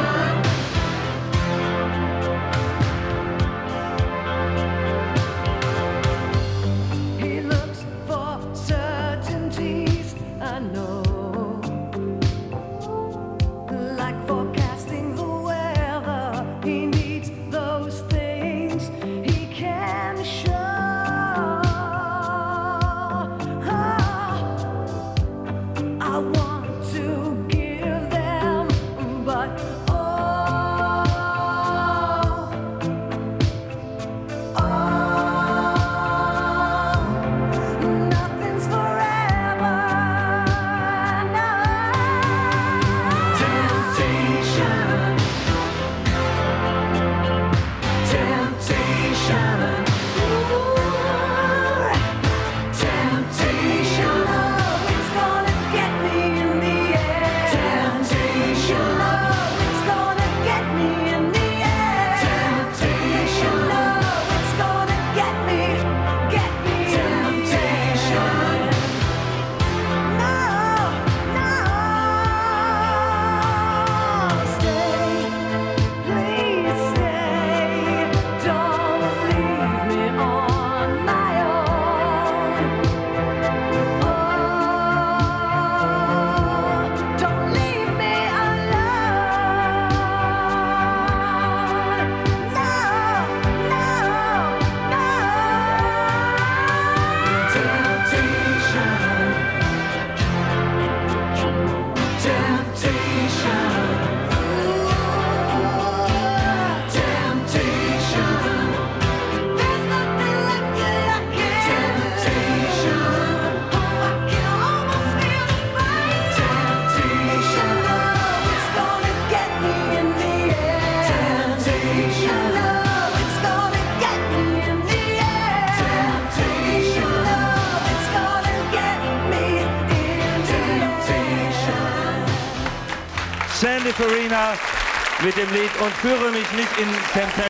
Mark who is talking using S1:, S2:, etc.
S1: Bye.
S2: Sandy Farina mit dem Lied und führe mich nicht in Temptation.